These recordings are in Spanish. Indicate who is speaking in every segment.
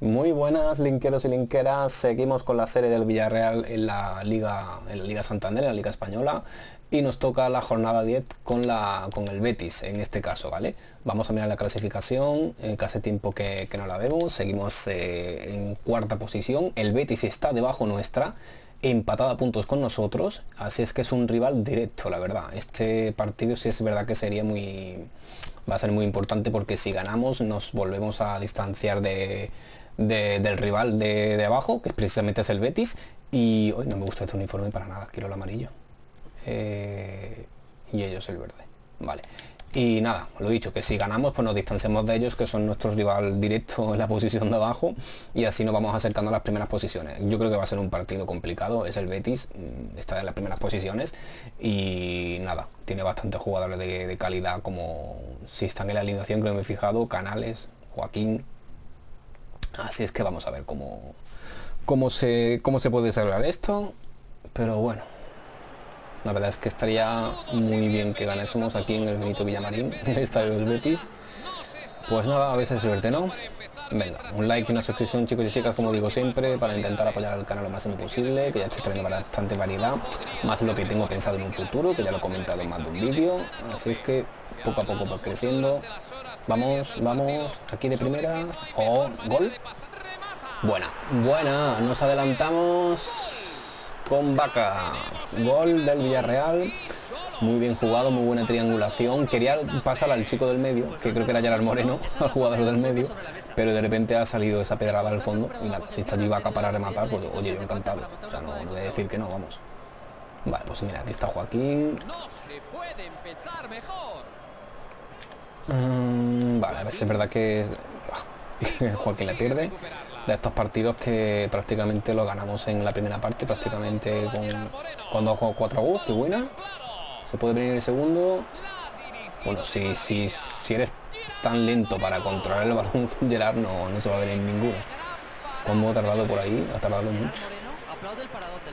Speaker 1: Muy buenas linkeros y linkeras, seguimos con la serie del Villarreal en la Liga, en la Liga Santander, en la Liga Española. Y nos toca la jornada 10 con, la, con el Betis en este caso, ¿vale? Vamos a mirar la clasificación, eh, que tiempo que, no la vemos, seguimos eh, en cuarta posición, el Betis está debajo nuestra, empatado a puntos con nosotros, así es que es un rival directo, la verdad. Este partido sí es verdad que sería muy... va a ser muy importante porque si ganamos nos volvemos a distanciar de del rival de, abajo, que precisamente es el Betis. Y hoy no me gusta este uniforme para nada, quiero el amarillo. Eh, y ellos el verde. Vale. Y nada, lo dicho, que si ganamos, pues nos distanciamos de ellos, que son nuestro rival directo en la posición de abajo, y así nos vamos acercando a las primeras posiciones. Yo creo que va a ser un partido complicado, es el Betis, mm, está en las primeras posiciones, y nada, tiene bastantes jugadores de, de calidad, como si están en la alineación, creo que me he fijado, Canales, Joaquín, Así es que vamos a ver cómo, cómo, se, cómo se puede desarrollar esto. Pero bueno, la verdad es que estaría muy bien que ganásemos aquí en el Benito Villamarín, el estadio del Betis. Pues nada, a veces suerte, ¿no? Venga, un like y una suscripción chicos y chicas, como digo siempre, para intentar apoyar al canal lo más posible, que ya estoy trayendo bastante variedad, más lo que tengo pensado en un futuro, que ya lo he comentado en más de un vídeo, así es que poco a poco va creciendo, Vamos, vamos, aquí de primeras. Oh, gol. Buena, buena. Nos adelantamos con Vaca. Gol del Villarreal. Muy bien jugado, muy buena triangulación. Quería pasar al chico del medio, que creo que era Gerard Moreno, al jugador del medio, pero de repente ha salido esa pedrada al fondo y nada, si está allí Vaca para rematar, pues oye, yo encantado. O sea, no, no voy a decir que no, vamos. Vale, pues mira, aquí está Joaquín. Mm, vale, a si es verdad que Joaquín le pierde de estos partidos que prácticamente lo ganamos en la primera parte, prácticamente con, dos o cuatro goles, que buena. Se puede venir el segundo. Bueno, si, si, si eres tan lento para controlar el balón, Gerard no, no se va a venir ninguno. Como ha tardado por ahí, ha tardado mucho.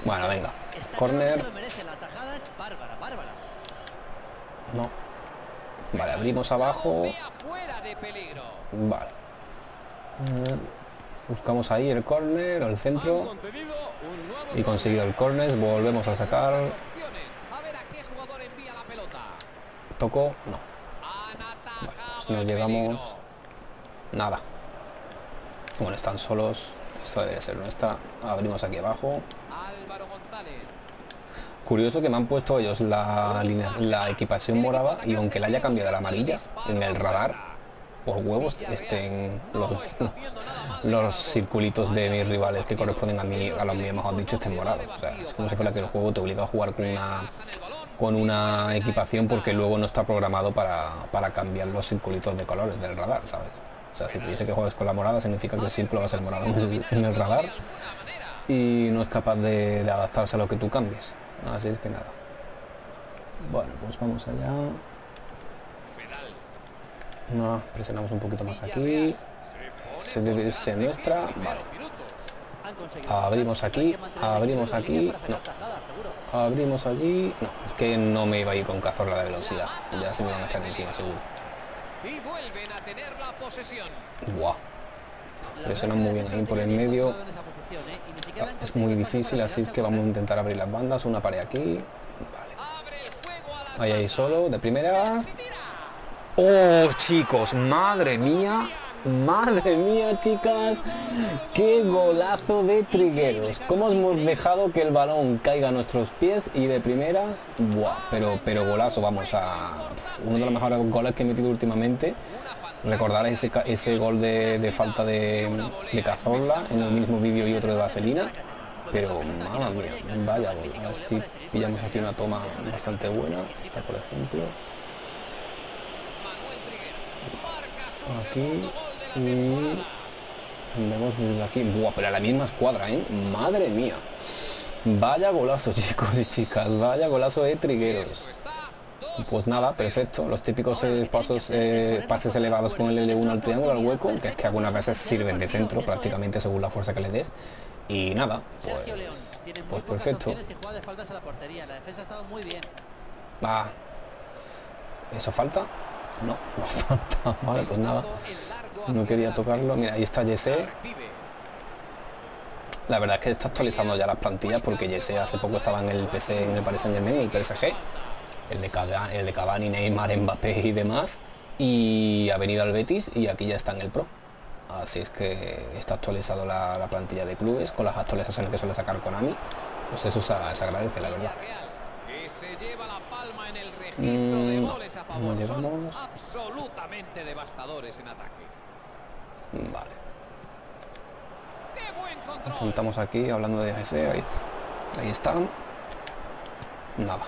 Speaker 1: Bueno, venga. Corner. No, Vale, abrimos abajo. Vale. Eh, buscamos ahí el corner el centro. Y conseguido el corner. Volvemos a sacar. Tocó. No. Vale, pues nos llegamos. Nada. Bueno, están solos. Esta debe ser nuestra. Abrimos aquí abajo. Curioso que me han puesto ellos la, la equipación morada y aunque la haya cambiado a la amarilla en el radar, por huevos estén los, los, circulitos de mis rivales que corresponden a mí, a los míos, mejor dicho, estén morados. O sea, es como si fuera que el juego te obliga a jugar con una con una equipación porque luego no está programado para, para cambiar los circulitos de colores del radar, ¿sabes? O sea, si te dice que juegas con la morada significa que círculo va a ser morado en el, radar y no es capaz de adaptarse a lo que tú cambies. Así es que nada. Bueno, pues vamos allá. No, presionamos un poquito más aquí. Se ser nuestra. Vale. Abrimos aquí, abrimos aquí. No. Abrimos allí. No, es que no me iba a ir con cazorla de velocidad. Ya se me van a echar encima, seguro. Buah. Presionan muy bien ahí por el medio es muy difícil, así es que vamos a intentar abrir las bandas, una pared aquí. Vale. Ahí, ahí solo, de primeras. ¡Oh, chicos! ¡Madre mía! Madre mía, chicas, qué golazo de trigueros. Cómo hemos dejado que el balón caiga a nuestros pies y de primeras, buah, pero pero golazo, vamos a uno de los mejores goles que he metido últimamente. Recordar ese, ese gol de, falta de, de, Cazorla en el mismo vídeo y otro de Vaselina. Pero mamá mía, vaya a ver si pillamos aquí una toma bastante buena. Esta por ejemplo. Aquí y vemos desde aquí Buah, pero a la misma escuadra ¿eh? madre mía vaya golazo chicos y chicas vaya golazo de trigueros pues nada, perfecto. Los típicos eh, pasos, eh, pases elevados con el L1 al triángulo, al hueco, que es que algunas veces sirven de centro prácticamente según la fuerza que le des. Y nada, pues, pues perfecto. Va. ¿Eso falta? No, no falta. Vale, pues nada. No quería tocarlo. Mira, ahí está Jesse. La verdad es que está actualizando ya las plantillas porque Jesse hace poco estaba en el PC, en el Paris Saint Germain, el PSG, el de, Cavani, el de Cavani, Neymar, Mbappé y demás, y ha venido al Betis y aquí ya está en el Pro. Así es que está actualizado la, plantilla de clubes con las actualizaciones que suele sacar Konami. Pues eso se, agradece, la verdad. No llegamos.
Speaker 2: absolutamente devastadores en ataque.
Speaker 1: Vale. Intentamos aquí, hablando de ese, ahí, ahí está. Nada.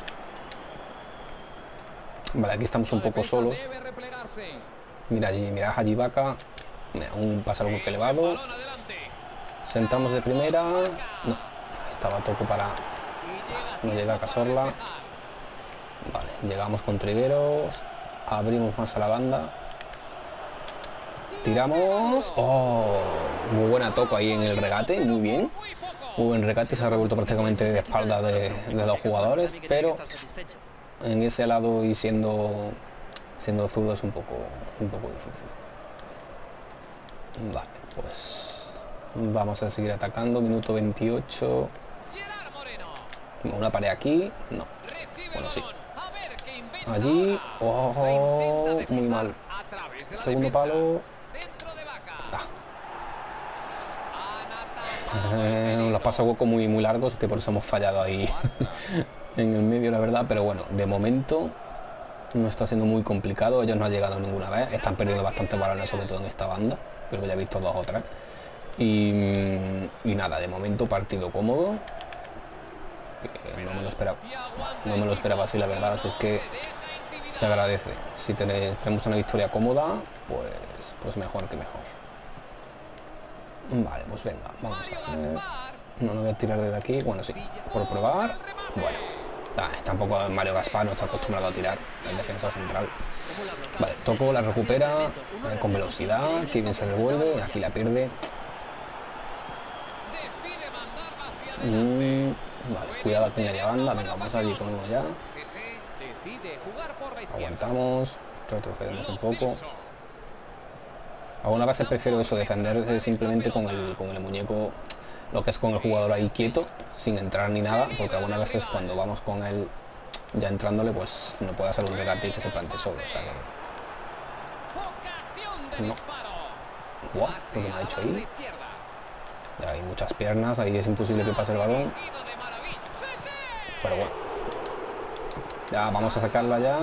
Speaker 1: Vale, aquí estamos un poco solos. Mira allí, mira allí vaca. Un pase algo que elevado. Sentamos de primera. No, estaba toco para... No llega a Casorla. Vale, llegamos con trigueros. Abrimos más a la banda. Tiramos. Oh, muy buena toco ahí en el regate, muy bien. Muy buen regate, se ha revuelto prácticamente de espalda de, dos jugadores, pero en ese lado y siendo siendo zurdo es un poco un poco difícil. Vale, pues vamos a seguir atacando, minuto 28. Una pared aquí, no. Bueno, sí. Allí, oh, muy mal. Segundo palo, Eh, los pasos huecos muy, muy largos, que por eso hemos fallado ahí en el medio, la verdad. Pero bueno, de momento no está siendo muy complicado. Ellos no han llegado ninguna vez. Están perdiendo bastante balones, sobre todo en esta banda. Creo que ya he visto dos o tres. Y, nada, de momento partido cómodo. no me lo esperaba. No me lo esperaba así, la verdad. Así es que se agradece. Si tenemos una victoria cómoda, pues, pues mejor que mejor. Vale, pues venga, vamos a ver. No, lo voy a tirar desde aquí. Bueno, sí, por probar. Bueno, tampoco Mario Gaspar, no está acostumbrado a tirar en defensa central. Vale, toco, la recupera eh, con velocidad. Bien se revuelve, aquí la pierde. Mm, vale, cuidado aquí media banda. Venga, vamos allí con uno ya. Aguantamos, retrocedemos un poco. Algunas veces prefiero eso, defender simplemente con el, con el muñeco, lo que es con el jugador ahí quieto, sin entrar ni nada, porque algunas veces cuando vamos con él ya entrándole, pues no puede hacer un regate y que se plante solo. No. Buah, lo que me ha hecho ahí. Ya hay muchas piernas, ahí es imposible que pase el balón. Pero bueno. Ya, vamos a sacarla ya.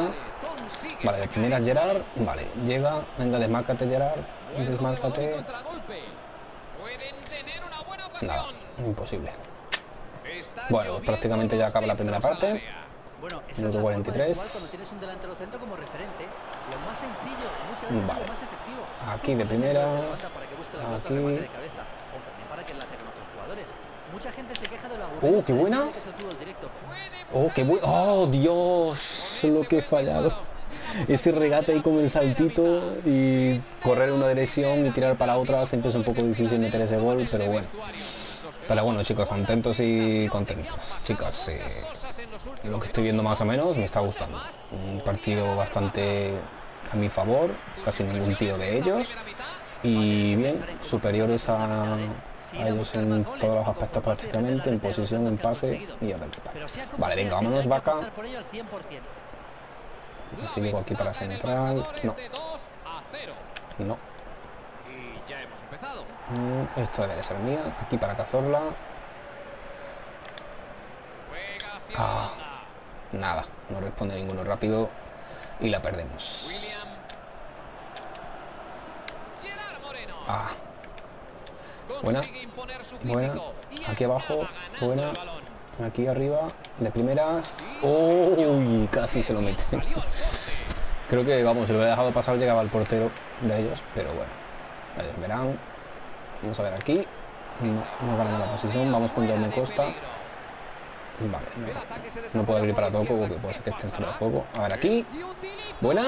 Speaker 1: Vale, de primera Gerard. Vale, llega. Venga, desmárcate Gerard. Desmárcate. Nada, imposible. Bueno, pues prácticamente ya acaba la primera parte. Minuto 43. Vale. Aquí de primeras. Aquí. Mucha gente se queja de la ¡Oh, qué buena! ¡Oh, qué bueno! ¡Oh, Dios! Lo que he fallado. Ese regate ahí con el saltito y correr una dirección y tirar para otra siempre es un poco difícil meter ese gol, pero bueno. Pero bueno, chicos, contentos y contentos. Chicos, eh, lo que estoy viendo más o menos me está gustando. Un partido bastante a mi favor, casi ningún tiro de ellos. Y bien, superiores a, a ellos en todos los aspectos prácticamente, en posición, en pase y a ver qué tal. Vale, venga, vámonos vaca. Si digo aquí para central, no. No. Mm, esto debe ser mía, aquí para cazorla. Ah, nada, no responde ninguno rápido y la perdemos. Ah, Buena. Buena. Aquí abajo. Buena. Aquí arriba. De primeras. Uy, casi se lo mete. Creo que, vamos, si lo he dejado pasar llegaba al portero de ellos, pero bueno. Ellos verán. Vamos a ver aquí. No, no ganamos la posición. Vamos con Jaume Costa. Vale, no, puedo abrir para todo porque puede ser que esté fuera de juego. A ver aquí. Buena.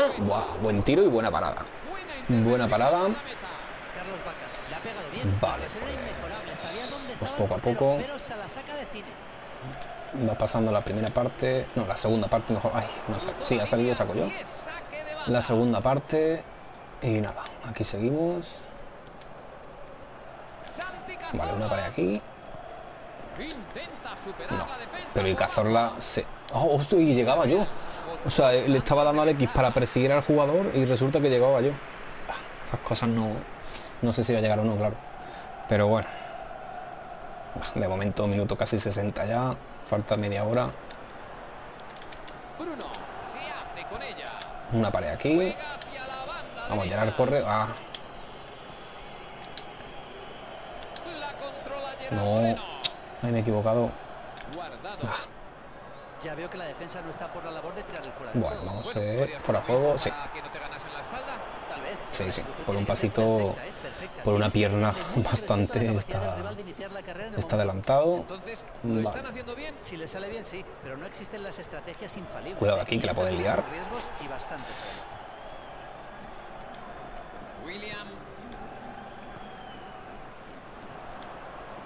Speaker 1: buen tiro y buena parada. Buena parada. Vale, pues, pues poco a poco va pasando la primera parte, no, la segunda parte mejor, ay, no sé, sí, ha salido, saco yo. La segunda parte y nada, aquí seguimos. Vale, una pared aquí. Pero y Cazorla se... ¡Oh, hostia! Y llegaba yo. O sea, le estaba dando al X para perseguir al jugador y resulta que llegaba yo. Ah, Esas cosas no... No sé si va a llegar o no, claro. Pero bueno. De momento, minuto casi 60 ya. Falta media hora.
Speaker 2: Bruno se hace con ella.
Speaker 1: Una pared aquí. Vamos. Gerard corre. Ah,
Speaker 2: La controla Gerard
Speaker 1: no. Ay, me he equivocado.
Speaker 2: Guardado.
Speaker 1: Ah,
Speaker 3: Ya veo que la defensa no está por la labor de tirar el fuera de
Speaker 1: Bueno,
Speaker 3: juego.
Speaker 1: vamos a
Speaker 2: Bueno,
Speaker 1: ver. Fuera
Speaker 2: probar
Speaker 1: juego, sí.
Speaker 2: que no te ganasen la espalda.
Speaker 1: Sí, sí, por un pasito, por una pierna bastante está- adelantado.
Speaker 2: Entonces, ¿lo
Speaker 1: Vale. Cuidado aquí, que la pueden liar.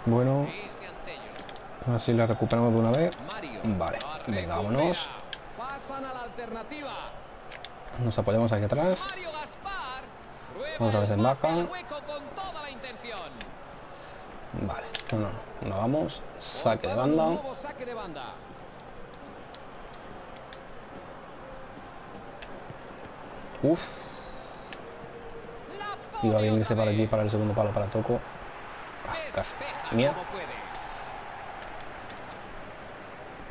Speaker 1: Bueno,
Speaker 2: Cristian Tello,
Speaker 1: a ver si la recuperamos de una vez. Vale, venga, vámonos. Nos apoyamos aquí atrás. Vamos a ver en baja. Vale, no, no, no. No vamos. Saque de banda. Uf, iba bien ese para allí para el segundo palo para Toco. Ah, casi. Mía.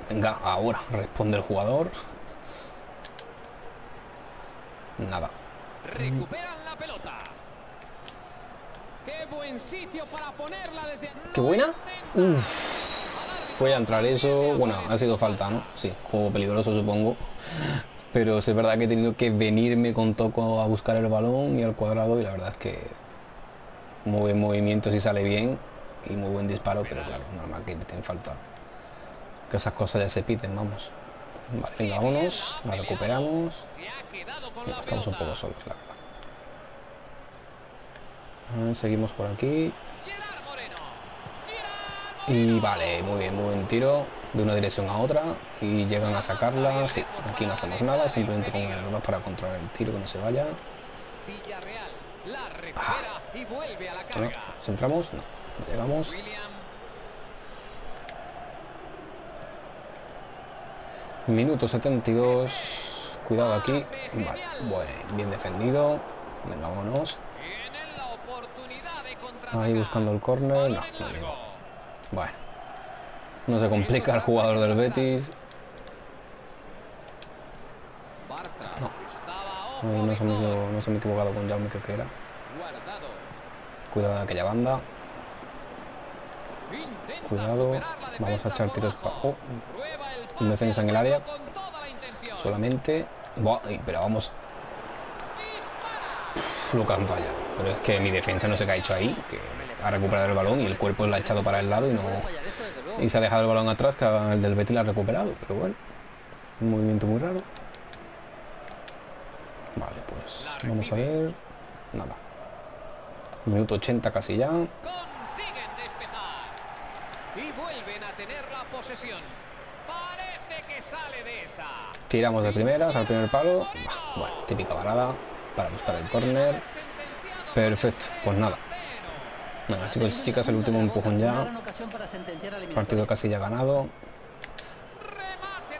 Speaker 1: Venga, ahora responde el jugador. Nada
Speaker 2: la pelota. Qué
Speaker 1: buena. Uf. Fue a entrar eso. Bueno, ha sido falta, ¿no? Sí, juego peligroso supongo. Pero es verdad que he tenido que venirme con Toco a buscar el balón y al cuadrado y la verdad es que muy buen movimiento si sale bien y muy buen disparo, pero claro, más que en falta. Que esas cosas ya se piden, vamos. Vale, venga, vámonos, la recuperamos. Estamos un poco solos, la verdad. Ah, Seguimos por aquí. Y vale, muy bien, muy buen tiro de una dirección a otra y llegan a sacarla. Sí, aquí no hacemos nada, simplemente con el 2 para controlar el tiro que no se vaya. ¿centramos? No, no llegamos. Minuto 72. Cuidado aquí. Vale, bien defendido. Venga, vámonos.
Speaker 2: tiene la oportunidad de contraatacar.
Speaker 1: Ahí buscando el córner. No. Bueno. No se complica el jugador del Betis. No. no se me, no equivocado con Jaume, creo que era. Cuidado de aquella banda. Cuidado. Vamos a echar tiros Un
Speaker 2: pase
Speaker 1: defensa en el área. Solamente. Pero vamos. Que han fallado. Pero es que mi defensa no sé qué ha hecho ahí. Que ha recuperado el balón y el cuerpo lo ha echado para el lado y no. Y se ha dejado el balón atrás que el del Betis lo ha recuperado. Pero bueno. Un movimiento muy raro. Vale, pues vamos a ver. Nada. Minuto 80 casi ya.
Speaker 2: Consiguen despejar. Y vuelven a tener la posesión. Parece que sale de esa.
Speaker 1: Tiramos de primeras al primer palo. Bah, Bueno, típica parada para buscar el córner. Perfecto, pues nada. Nada, chicos y chicas, el último empujón ya. Partido casi ya ganado.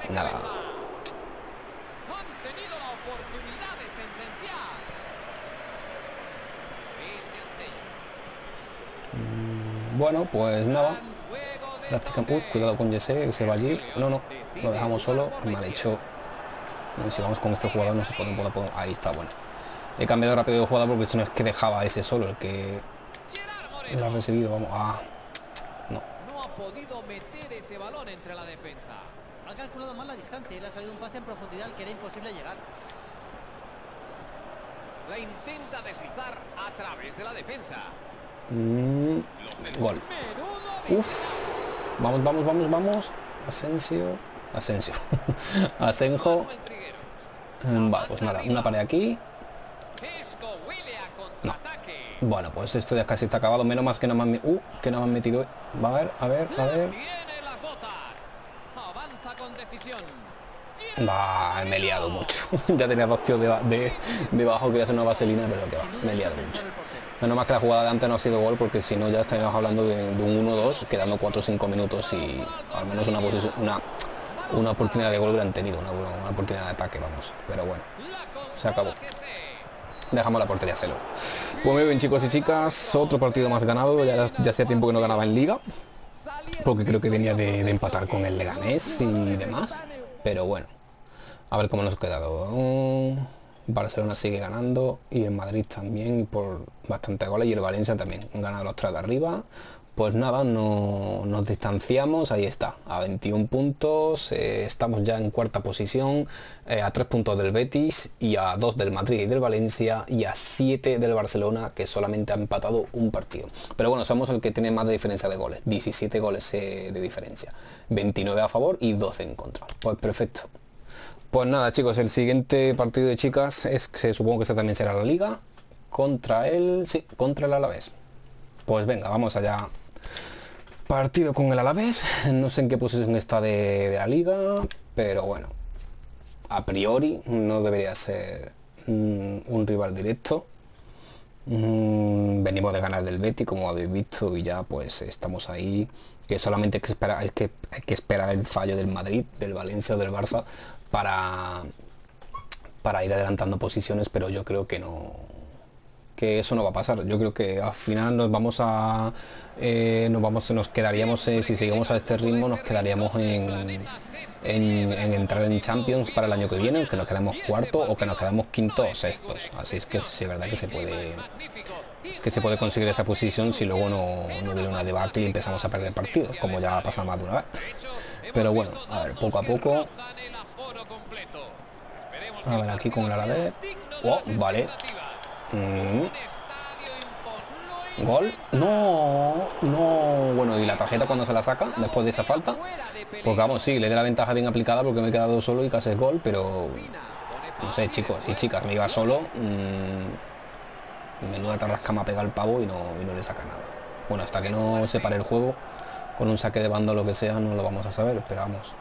Speaker 1: Nada.
Speaker 2: Tello.
Speaker 1: Bueno, pues nada. Uy, cuidado con Jesse, que se va allí. No, no. Lo dejamos solo. Mal hecho. Si vamos con este jugador no se puede, puede- puede- Ahí está, bueno. He cambiado rápido de jugador porque si no es que dejaba a ese solo el que lo ha recibido. Vamos. Ah. No.
Speaker 2: no ha podido meter ese balón entre la defensa.
Speaker 3: Ha calculado mal la distancia y le ha salido un pase en profundidad al que era imposible llegar.
Speaker 2: La intenta deslizar a través de la defensa.
Speaker 1: Mm, gol. Uf. Vamos, vamos, vamos, vamos. Asensio. Asensio. Asenjo. Mm, Vale, pues nada. Una pared aquí.
Speaker 2: Esto huele a contraataque.
Speaker 1: Bueno, pues esto ya casi está acabado. Menos más que no me han, uh, que no me han metido. Va a ver, a ver, a ver. Va, me he liado mucho. ya tenía dos tíos de, de- debajo que hacer una vaselina, pero que va, me he liado mucho. Menos mal que la jugada de antes no ha sido gol porque si no ya estaríamos hablando de, de un 1-2 quedando 4 o 5 minutos y al menos una posición, una, una oportunidad de gol hubieran tenido, una, una oportunidad de ataque, vamos. Pero bueno, se acabó. Dejamos la portería cero. Pues muy bien chicos y chicas, otro partido más ganado, ya, ya hacía tiempo que no ganaba en liga, porque creo que venía de, de empatar con el Leganés y demás. Pero bueno, a ver cómo nos ha quedado. Mm, Barcelona sigue ganando y el Madrid también por bastante goles y el Valencia también. Han ganado los tres de arriba. Pues nada, no, nos distanciamos, ahí está, a 21 puntos, eh, estamos ya en cuarta posición, eh, a 3 puntos del Betis y a 2 del Madrid y del Valencia y a 7 del Barcelona que solamente ha empatado un partido. Pero bueno, somos el que tiene más de diferencia de goles, 17 goles eh, de diferencia, 29 a favor y 12 en contra. Pues perfecto. Pues nada chicos, el siguiente partido de chicas es que supongo que este también será la liga contra el, sí, contra el Alavés. Pues venga, vamos allá Partido con el Alavés, no sé en qué posición está de, la liga, pero bueno, a priori no debería ser mm, un rival directo. Mm, venimos de ganar del Betty, como habéis visto, y ya pues estamos ahí, que solamente hay que esperar, que, hay que esperar el fallo del Madrid, del Valencia o del Barça para, para ir adelantando posiciones, pero yo creo que no, que eso no va a pasar. Yo creo que al final nos vamos a eh, nos vamos nos quedaríamos eh, si seguimos a este ritmo nos quedaríamos en, en, en, entrar en Champions para el año que viene, que nos quedamos cuarto o que nos quedamos quinto o sextos. Así es que sí es verdad que se puede que se puede conseguir esa posición si luego no, no viene una debate y empezamos a perder partidos, como ya ha pasado más de una vez. Pero bueno, a ver, poco a poco. A ver, aquí con el Alavés. Oh, vale. Mm. Gol. No, no. Bueno, y la tarjeta cuando se la saca, después de esa falta. Porque vamos, sí, le dé la ventaja bien aplicada porque me he quedado solo y casi es gol, pero... No sé, chicos y chicas, me iba solo. Mmm, menuda tarrasca me ha pegado el pavo y no, y no le saca nada. Bueno, hasta que no se pare el juego, con un saque de banda o lo que sea, no lo vamos a saber, pero vamos.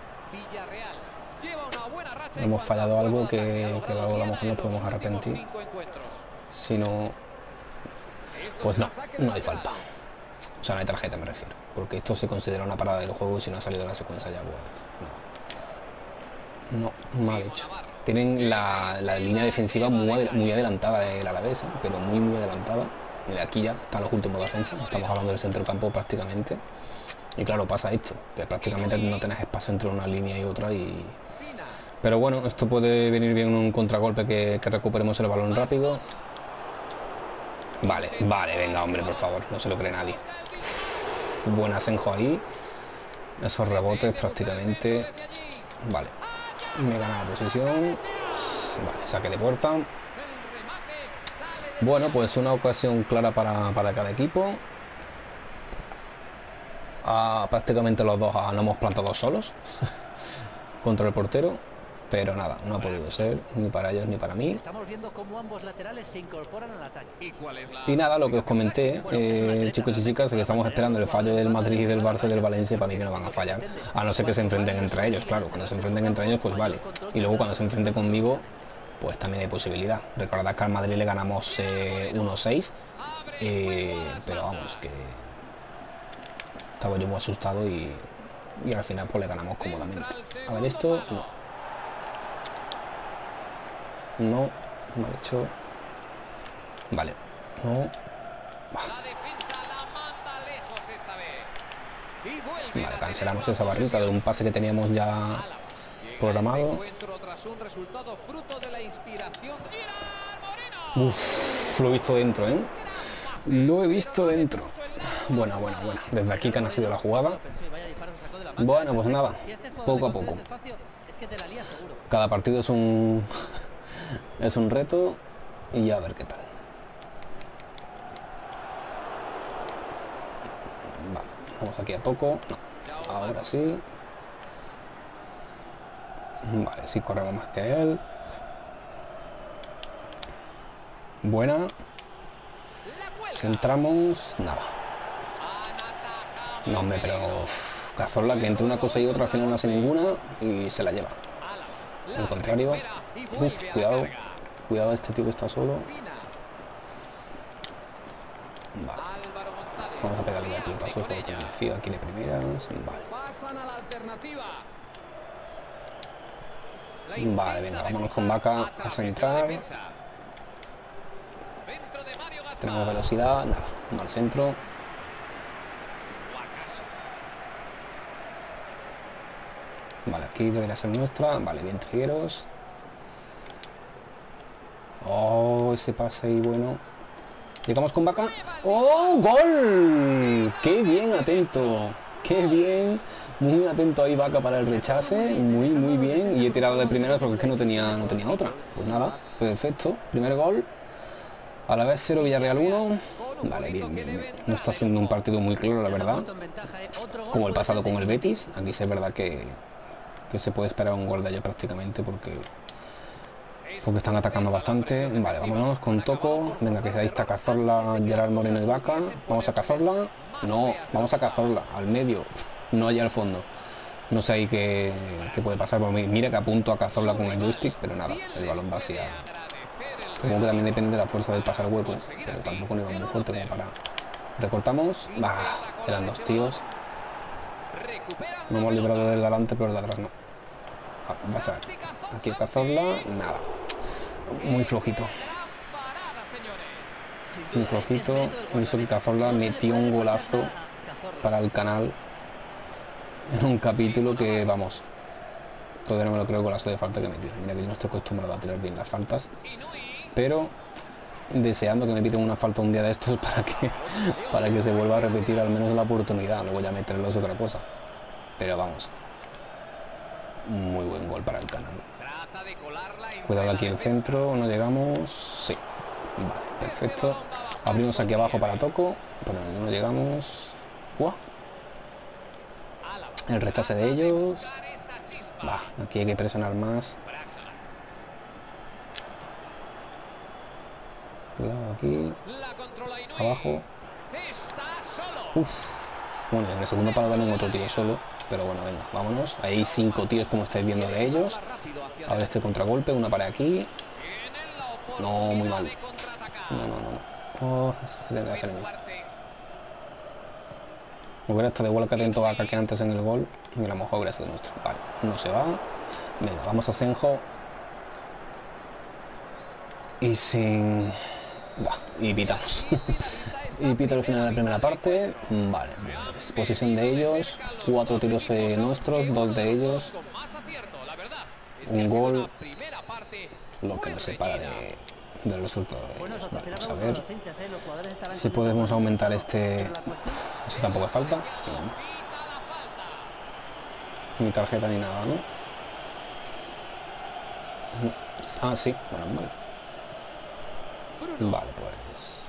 Speaker 1: Hemos fallado algo que, que luego a lo mejor nos podemos arrepentir si no pues no, no hay falta. O sea no hay tarjeta me refiero. Porque esto se considera una parada del juego si no ha salido la secuencia ya pues no. No mal hecho. Tienen la, la línea defensiva muy, muy adelantada del Alavés ¿eh? pero muy muy adelantada. Mira, aquí ya están los últimos defensas estamos hablando del centro campo prácticamente. Y claro pasa esto que prácticamente no tenés espacio entre una línea y otra y pero bueno esto puede venir bien un contragolpe que recuperemos el balón rápido Vale, vale, venga, hombre, por favor, no se lo cree nadie. Uf, buen asenjo ahí. Esos rebotes prácticamente. Vale. Me gana la posición. Vale, saque de puerta. Bueno, pues una ocasión clara para, para cada equipo. Ah, prácticamente los dos ah, no hemos plantado solos contra el portero pero nada, no ha podido ser ni para ellos ni para mí. Y nada, lo que os comenté, eh, chicos y chicas, que estamos esperando el fallo del Madrid y del Barça y del Valencia, para mí que no van a fallar, a no ser que se enfrenten entre ellos, claro, cuando se enfrenten entre ellos, pues vale. Y luego cuando se enfrenten conmigo, pues también hay posibilidad. Recordad que al Madrid le ganamos eh, 1-6, eh, pero vamos, que estaba yo muy asustado y, y al final pues le ganamos cómodamente. A ver esto, no. No, mal hecho. Vale, no. Vale, cancelamos esa barrita de un pase que teníamos ya programado. Uf, lo he visto dentro, ¿eh? Lo he visto dentro. Buena, buena, buena. Desde aquí que han sido la jugada. Bueno, pues nada, poco a poco. Cada partido es un es un reto y a ver qué tal. Vale, vamos aquí a toco. No, ahora sí. Vale, sí corremos más que él. Buena. Centramos. Nada. No, hombre, pero... Cazorla que entre una cosa y otra al final no hace ninguna y se la lleva. Al contrario. Cuidado. Cuidado, este que está solo. Vale. Vamos a pegarle
Speaker 2: hace
Speaker 1: pelotazo
Speaker 2: con
Speaker 1: fío aquí de primeras. Vale. Vale, venga, vámonos con Vaca a centrar. Tenemos velocidad, nada, al centro. Vale, aquí debería ser nuestra. Vale, bien trigueros. Oh, ese pase ahí bueno. Llegamos con Vaca. ¡Oh, gol! ¡Qué bien, atento! ¡Qué bien! Muy atento ahí Vaca para el rechace. Muy, muy bien. Y he tirado de primera porque es que no tenía, no tenía otra. Pues nada, perfecto. Primer gol. A la vez 0 Villarreal 1. Vale, bien, bien, bien. No está siendo un partido muy claro, la verdad. Como el pasado con el Betis. Aquí sí es verdad que, que se puede esperar un de ellos prácticamente porque porque están atacando bastante. Vale, vámonos con Toco. Venga, que ahí está Cazorla, Gerard Moreno y Vaca. Vamos a Cazorla. No, vamos a Cazorla, al medio. No allá al fondo. No sé ahí qué, qué puede pasar. Porque mira que apunto a Cazorla con el joystick, pero nada, el balón va hacia... Supongo que también depende de la fuerza del pasar hueco, pero tampoco no iba muy fuerte como para... Recortamos. Bah, eran dos tíos. No hemos librado del delante, pero de atrás no. Ser aquí Cazorla, nada. Muy flojito. Muy flojito. Eso que Cazorla metió un golazo para el canal en un capítulo que, vamos, todavía no me lo creo con la de falta que metió. Mira que yo no estoy acostumbrado a tirar bien las faltas, pero deseando que me piten una falta un día de estos para que para que se vuelva a repetir al menos la oportunidad. Luego ya meterlo es otra cosa. Pero vamos, muy buen gol para el
Speaker 2: entre
Speaker 1: Cuidado aquí el centro, no llegamos. Sí. Vale, perfecto. Abrimos aquí abajo para Toco, pero no llegamos. El rechace de ellos. Va, aquí hay que presionar más. Cuidado aquí, abajo. Uf. Bueno, en el segundo palo también otro tío solo. Pero bueno, venga, vámonos. Hay cinco tíos como estáis viendo de ellos. A ver este contragolpe, una para aquí. No, muy mal. No, no, no, no. Oh, se ser mío.
Speaker 2: Duarte.
Speaker 1: Hubiera estado igual que atento a que antes en el gol. Y a lo mejor hubiera sido nuestro. Vale, no se va. Venga, vamos a Senjo. Y sin... Y pitamos. y pita al final de la primera parte. Vale, posición de ellos. Cuatro tiros eh, nuestros, dos de ellos. Un gol. Lo que nos separa de, del resultado vamos a ver si podemos aumentar este... Eso tampoco es falta. ni tarjeta ni nada, ¿no? Ah, sí, bueno, vale. Vale, pues...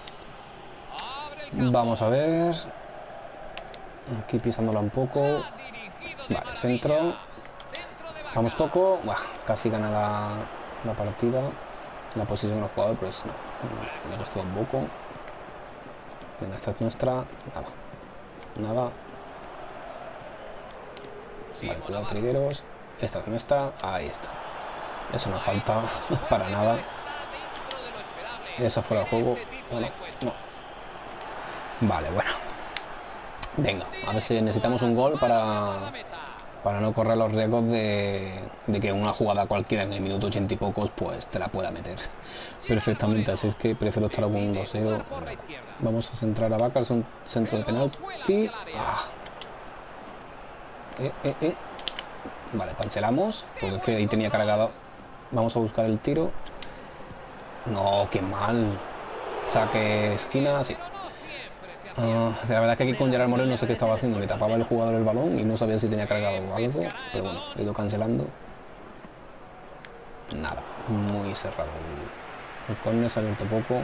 Speaker 1: Vamos a ver. Aquí pisándola un poco. Vale, centro. Vamos toco. Buah, casi gana la, la partida. La posición del jugador, pero es no. Me ha costado un poco. Venga, esta es nuestra. Nada. Nada. Cuidado, trigueros. Esta es nuestra. Ahí está. Eso no falta para nada.
Speaker 2: Está dentro de lo esperable
Speaker 1: Esa fuera de juego. Vale, bueno. Venga, a ver si necesitamos un gol para, para no correr los riesgos de, que una jugada cualquiera en el minuto ochenta y pocos pues te la pueda meter perfectamente. Así es que prefiero estar con un 2-0.
Speaker 2: Por la izquierda.
Speaker 1: Vamos a centrar a Vaca, un centro de penalti. Ah. Eh, eh, eh. Vale, cancelamos, porque ahí tenía cargado. Vamos a buscar el tiro. No, qué mal. Saque esquina, sí.
Speaker 2: Pero no siempre se
Speaker 1: Ah,
Speaker 2: acierta.
Speaker 1: la verdad es que aquí con Gerard Moreno no sé qué estaba haciendo, le tapaba el jugador el balón y no sabía si tenía cargado o algo, pero bueno, he ido cancelando. Nada, muy cerrado. El, el córner se ha abierto poco.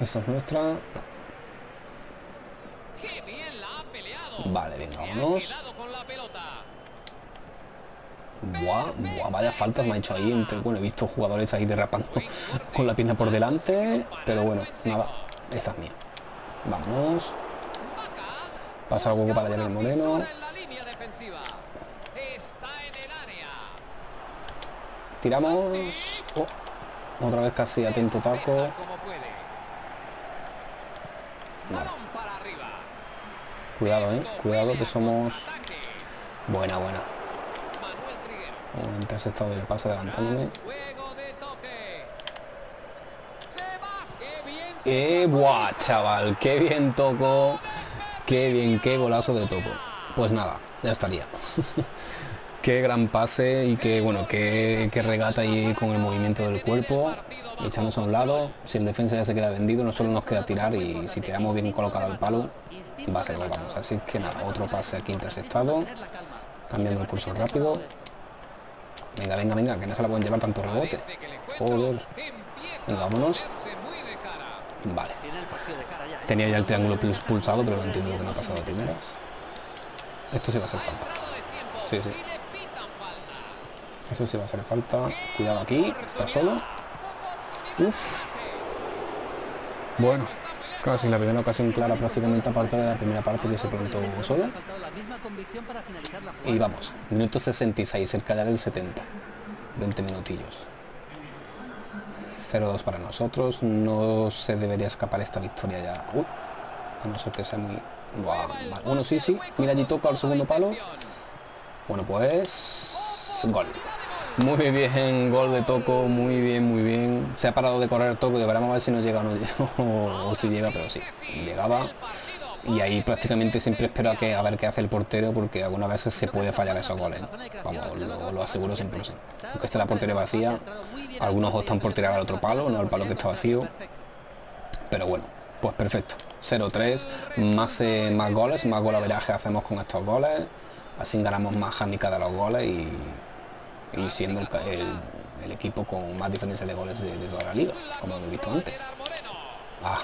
Speaker 1: Esta es nuestra. Vale, venga, vámonos.
Speaker 2: quedado con la pelota.
Speaker 1: Buah, buah, vaya faltas me ha hecho ahí. Entre, bueno, he visto jugadores ahí derrapando con la pierna por delante, pero bueno, nada, esta es mía. Vámonos. Pasa el hueco para Moreno.
Speaker 2: en el área.
Speaker 1: Tiramos. Oh, Otra vez casi atento taco. Cuidado, eh. Cuidado que somos... Buena, buena.
Speaker 2: Manuel Triguero.
Speaker 1: Un interceptado del pase adelantándome. ¡Eh, buah, chaval! ¡Qué bien toco! ¡Qué bien, qué golazo de toco! Pues nada, ya estaría. qué gran pase y qué, bueno, qué, qué regata ahí con el movimiento del cuerpo, echándose a un lado. Si el defensa ya se queda vendido, no solo nos queda tirar y si tiramos bien colocado al palo, va a ser gol, vamos. Así que nada, otro pase aquí interceptado, cambiando el curso rápido. Venga, venga, venga, que no se la pueden llevar tanto rebote. Joder. Venga,
Speaker 2: a
Speaker 1: vámonos. Vale. Tenía ya el triángulo plus- pulsado, pero no entiendo que no ha pasado de primeras. Esto sí va a ser falta. Sí, sí. Eso sí va a ser falta. Cuidado aquí, está solo. Uf. Bueno, casi la primera ocasión clara prácticamente aparte de la primera parte que se plantó solo. Y vamos, minuto 66, cerca ya del 70. 20 minutillos. 0-2 para nosotros. No se debería escapar esta victoria ya. A no ser que sea muy... Mal. Bueno, sí, sí. Mira, allí toca al segundo palo. Bueno, pues... Gol. Muy bien, gol de Toco, muy bien, muy bien. Se ha parado de correr Toco, de veremos a ver si no llega o no llega, o si llega, pero sí, llegaba. Y ahí prácticamente siempre espero a, que, a ver qué hace el portero porque algunas veces se puede fallar esos goles. Vamos, lo, lo aseguro siempre sí. Aunque esté la portería vacía, algunos optan por tirar al otro palo, no al palo que está vacío. Pero bueno, pues perfecto. 0-3, más, eh, más goles, más golaveraje hacemos con estos goles. Así ganamos más handicap de los goles y, y siendo el, equipo con más diferencia de goles de, toda la liga, como hemos visto antes. Ah.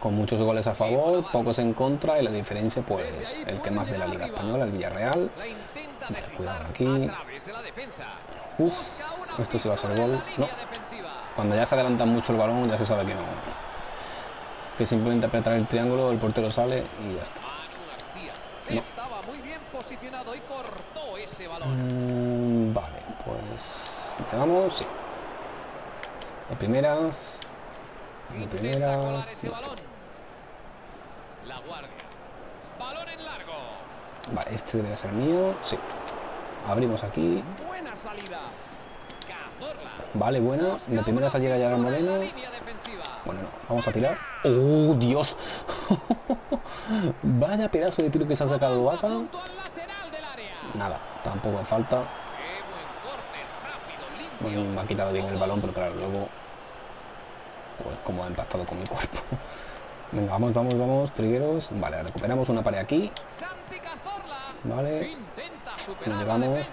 Speaker 1: Con muchos goles a favor, pocos en contra y la diferencia pues el que más de la Liga Española, el Villarreal. Cuidado aquí. Uf, esto sí va a ser gol. No, cuando ya se adelanta mucho el balón ya se sabe que no. Que simplemente apretar el triángulo, el portero sale y ya está.
Speaker 2: estaba muy bien posicionado y cortó ese balón.
Speaker 1: Mm, vale, pues le damos, sí. De primeras. De
Speaker 2: Intenta
Speaker 1: primeras. vale.
Speaker 2: balón. La guardia. Balón en largo.
Speaker 1: Vale, este debería ser mío, sí. Abrimos aquí.
Speaker 2: Buena salida. Cazorla.
Speaker 1: Vale, buena. De primeras llega ya
Speaker 2: la
Speaker 1: moreno. Bueno, no, vamos a tirar. ¡Oh, Dios! Vaya pedazo de tiro que se ha sacado Vaca.
Speaker 2: Junto al lateral del área.
Speaker 1: Nada, tampoco me falta. Bueno, me ha quitado bien el balón, pero claro, luego... Pues como ha impactado con mi cuerpo. Venga, vamos, vamos, vamos, trigueros. Vale, recuperamos una pared aquí. Vale. Nos
Speaker 2: la
Speaker 1: llevamos.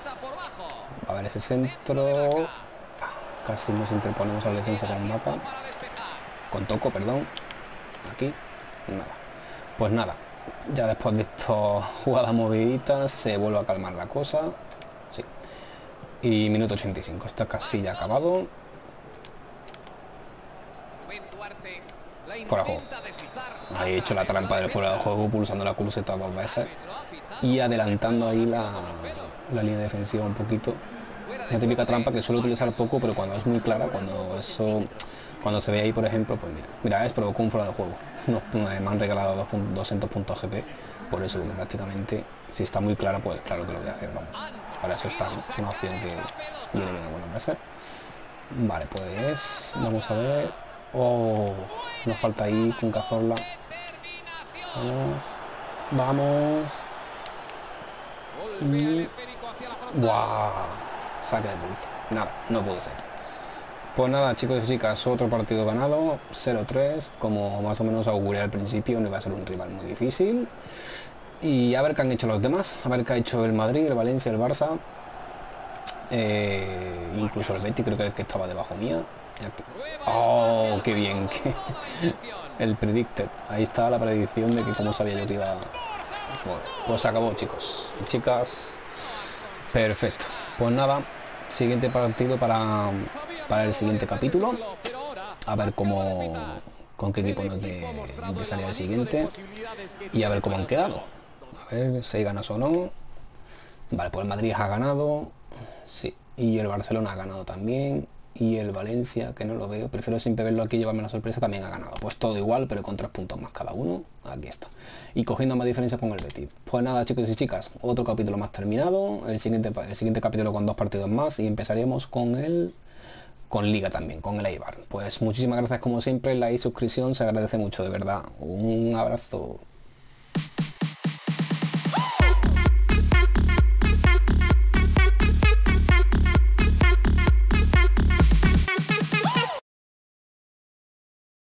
Speaker 1: A ver ese centro. Casi nos interponemos al defensa con
Speaker 2: despejar.
Speaker 1: Con Toco, perdón. Aquí. Nada. Pues nada. Ya después de estas jugadas moviditas se vuelve a calmar la cosa. Sí. Y minuto 85. Está casi ya acabado. Fuera juego. Ahí he hecho la trampa del fuera de juego pulsando la cruceta dos veces. Y adelantando ahí la línea defensiva un poquito. Una típica trampa que suelo utilizar poco, pero cuando es muy clara, cuando eso, cuando se ve ahí, por ejemplo, pues mira, mira, es provocó un fuera de juego. No, me me han regalado dos pun- 200 puntos GP, por eso porque prácticamente, si está muy clara, pues claro que lo voy a hacer, vamos. Para eso está, es una opción que viene bien algunas veces. Vale, pues vamos a ver. Oh, nos falta ahí con Cazorla. Vamos, vamos. Y-
Speaker 2: esférico
Speaker 1: Saque de punto. Nada, no pudo ser. Pues nada, chicos y chicas, otro partido ganado, 0-3, como más o menos auguré al principio, no iba a ser un rival muy difícil. Y a ver qué han hecho los demás, a ver qué ha hecho el Madrid, el Valencia, el Barça. Eh, incluso el Betty creo que, que estaba debajo mía. ¡Oh,
Speaker 2: el
Speaker 1: qué bien! el predicted. Ahí está la predicción de que como sabía yo que iba... Pues acabó chicos y chicas. Perfecto. Pues nada, siguiente partido para, para el siguiente capítulo. A ver cómo con qué equipo nos de, el siguiente. Y a ver cómo han quedado. A ver si ganas o no. Vale, pues el Madrid ha ganado. Sí. Y el Barcelona ha ganado también. Y el Valencia, que no lo veo, prefiero siempre verlo aquí y llevarme la sorpresa, también ha ganado. Pues todo igual, pero con tres puntos más cada uno. Aquí está. Y cogiendo más diferencias con el Betis. Pues nada, chicos y chicas, otro capítulo más terminado. El siguiente, el siguiente capítulo con dos partidos más y empezaremos con el con Liga también, con el Eibar. Pues muchísimas gracias como siempre, la y suscripción se agradece mucho, de verdad. Un abrazo.